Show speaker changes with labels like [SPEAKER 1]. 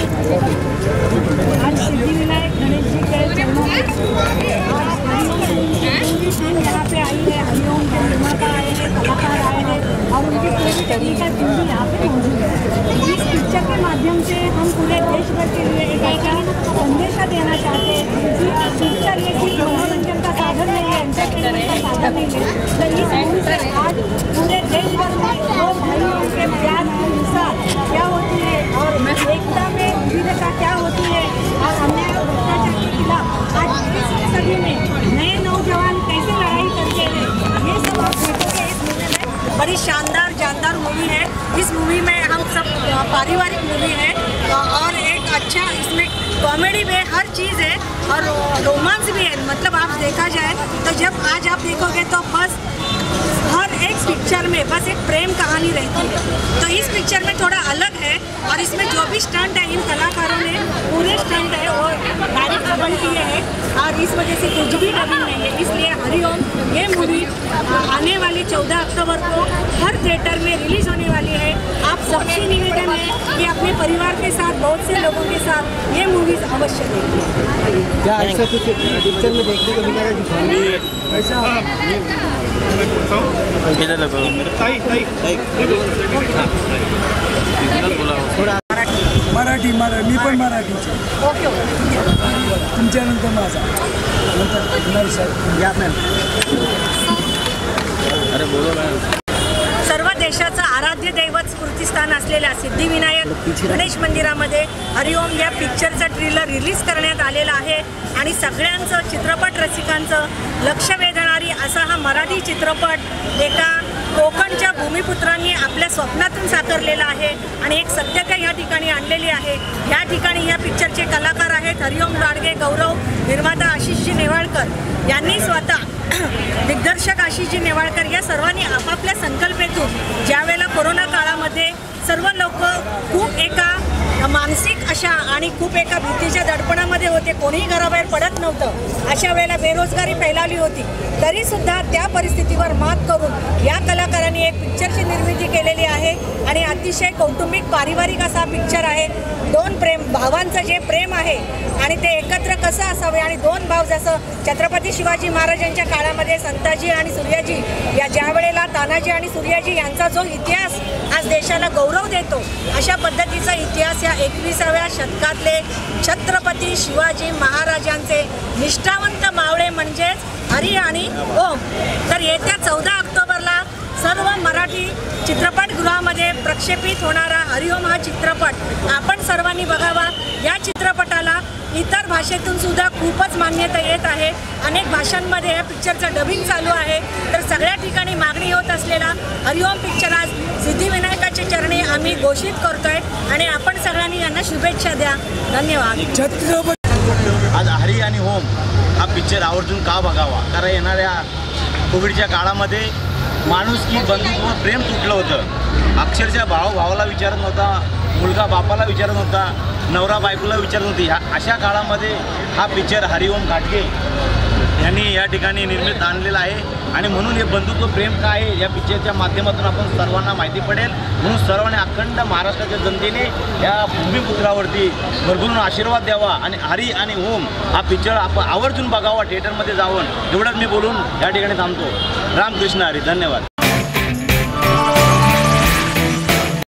[SPEAKER 1] आज सिद्धिविनायक गणेश जी के चरणों में यहाँ पे आई है हम लोग उनके निर्माता आए हैं कलाकार आए हैं और उनकी पूरी तरीका टीम यहाँ पे मौजूद इस पिक्चर के माध्यम से हम पूरे देश भर के लिए एक ऐसा संदेशा देना चाहते हैं कि पिक्चर ये सिर्फ़ मनोरंजन का साधन नहीं है एंटरटेनमेंट का साधन नहीं है इस आज पूरे देश भर में बड़ी शानदार, जानदार मूवी है। इस मूवी में हम सब पारिवारिक मूवी है। और एक अच्छा इसमें कॉमेडी में हर चीज़ है, और रोमांस भी है। मतलब आप देखा जाए तो जब आज आप देखोगे तो बस हर एक पिक्चर में बस एक प्रेम कहानी रहती है। तो इस पिक्चर में थोड़ा अलग है, और इसमें जो भी स्टंट है, इन कलाकारों ने पूरे स्टंट है, और डायरेक्ट डबल किए हैं, और इस वजह से कुछ भी डबिंग नहीं है। इसलिए हरिओम, ये मूवी आप निवेदन है कि अपने परिवार के साथ बहुत से लोगों के साथ ये मूवीज़ अवश्य देखिए
[SPEAKER 2] क्या ऐसा कुछ पिक्चर में देखने को मिलेगा ऐसा
[SPEAKER 3] इधर लगो
[SPEAKER 2] थोडा मराठी मरा मी पण मराठीचे तुमच्यानंतर माझा. नंतर सर या मॅम
[SPEAKER 3] अरे बोलो मॅम
[SPEAKER 1] सर्व देशाचं आराध्य दैवत स्थान असलेल्या सिद्धिविनायक गणेश मंदिरामध्ये हरिओम या पिक्चरचं ट्रेलर रिलीज करण्यात आलेलं आहे. आणि सगळ्यांचं चित्रपट रसिकांचं लक्ष वेधणारी असा हा मराठी चित्रपट एका कोकणच्या भूमिपुत्रांनी आपल्या स्वप्नातून साकारलेला आहे. आणि एक सत्यता या ठिकाणी आणलेली आहे. या ठिकाणी या पिक्चरचे कलाकार आहेत हरिओम गाडगे गौरव निर्माता आशिषजी नेवाळकर. यांनी स्वतः दिग्दर्शक आशिषजी नेवाळकर या सर्वांनी आपापल्या संकल्प सर्व लोक खूप एका मानसिक अशा आणि खूप एका भीतीच्या दडपणामध्ये होते. कोणीही घराबाहेर पडत नव्हतं. अशा वेळेला बेरोजगारी फैलावली होती. तरीसुद्धा त्या परिस्थितीवर मात करून या कलाकारांनी एक पिक्चरची अतिशय कौटुंबिक पारिवारिक असा पिक्चर आहे. दोन प्रेम भावांचं जे प्रेम आहे आणि ते एकत्र कसं असावे आणि दोन भाव जसं छत्रपती शिवाजी महाराजांच्या काळामध्ये संताजी आणि सूर्याजी या ज्या वेळेला तानाजी आणि सूर्याजी यांचा जो इतिहास आज देशाला गौरव देतो अशा पद्धतीचा इतिहास या एकविसाव्या शतकातले छत्रपती शिवाजी महाराजांचे निष्ठावंत मावळे म्हणजेच हरी आणि ओम. तर येत्या चौदा ऑक्टोबर सर्व मराठी चित्रपटगृहामध्ये प्रक्षेपित होणारा हरिओम हा चित्रपट आपण सर्वांनी बघावा. या चित्रपटाला इतर भाषेतून सुद्धा खूपच मान्यता येत आहे. अनेक भाषांमध्ये या पिक्चरचं डबिंग चालू आहे. तर सगळ्या ठिकाणी मागणी होत असलेला हरिओम पिक्चर आज सिद्धिविनायकाच्या चरणी आम्ही घोषित करतोय. आणि आपण सगळ्यांनी यांना शुभेच्छा द्या. धन्यवाद.
[SPEAKER 2] छत्रपती
[SPEAKER 3] आज हरी आणि होम हा पिक्चर आवर्जून का बघावा? कारण येणाऱ्या कोविडच्या काळामध्ये माणूस की बंधुत्व प्रेम तुटलं होतं. अक्षरशः भाव भावाला विचारत नव्हता मुलगा बापाला विचारत नव्हता नवरा बायकोला विचारत नव्हती. ह्या अशा काळामध्ये हा पिक्चर हरिओम घाटगे यांनी या ठिकाणी निर्मित आणलेला आहे. आणि म्हणून हे बंधुत्व प्रेम काय आहे? या पिक्चरच्या माध्यमातून आपण सर्वांना माहिती पडेल. म्हणून सर्वांनी अखंड महाराष्ट्राच्या जनतेने या भूमिपुत्रावरती भरभरून आशीर्वाद द्यावा आणि हरी आणि ओम हा पिक्चर आपण आवर्जून बघावा थिएटरमध्ये जाऊन एवढंच मी बोलून या ठिकाणी थांबतो. रामकृष्ण हरी धन्यवाद.